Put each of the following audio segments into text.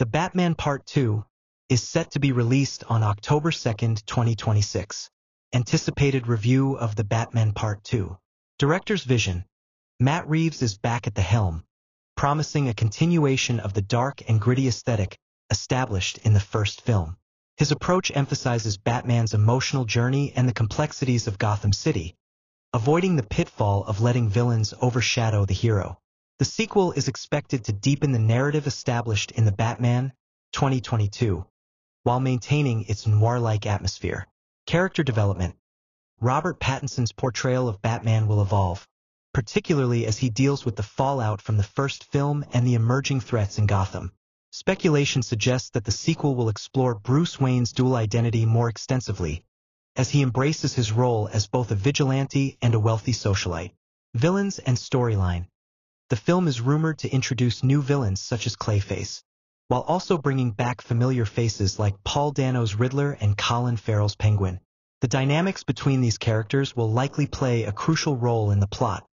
The Batman Part 2 is set to be released on October 2, 2026. Anticipated review of The Batman Part 2. Director's vision. Matt Reeves is back at the helm, promising a continuation of the dark and gritty aesthetic established in the first film. His approach emphasizes Batman's emotional journey and the complexities of Gotham City, avoiding the pitfall of letting villains overshadow the hero. The sequel is expected to deepen the narrative established in the Batman 2022, while maintaining its noir-like atmosphere. Character development. Robert Pattinson's portrayal of Batman will evolve, particularly as he deals with the fallout from the first film and the emerging threats in Gotham. Speculation suggests that the sequel will explore Bruce Wayne's dual identity more extensively, as he embraces his role as both a vigilante and a wealthy socialite. Villains and storyline. The film is rumored to introduce new villains such as Clayface, while also bringing back familiar faces like Paul Dano's Riddler and Colin Farrell's Penguin. The dynamics between these characters will likely play a crucial role in the plot,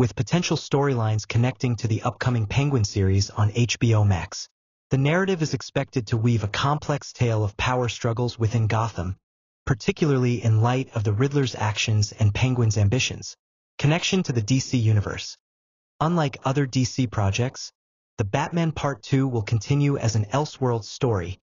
with potential storylines connecting to the upcoming Penguin series on HBO Max. The narrative is expected to weave a complex tale of power struggles within Gotham, particularly in light of the Riddler's actions and Penguin's ambitions. Connection to the DC Universe Unlike other DC projects, the Batman Part 2 will continue as an Elseworlds story,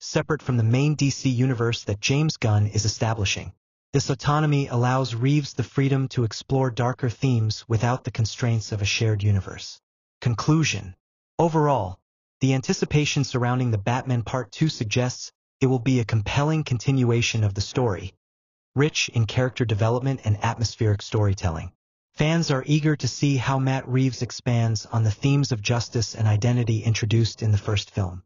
separate from the main DC universe that James Gunn is establishing. This autonomy allows Reeves the freedom to explore darker themes without the constraints of a shared universe. Conclusion Overall, the anticipation surrounding the Batman Part 2 suggests it will be a compelling continuation of the story, rich in character development and atmospheric storytelling. Fans are eager to see how Matt Reeves expands on the themes of justice and identity introduced in the first film.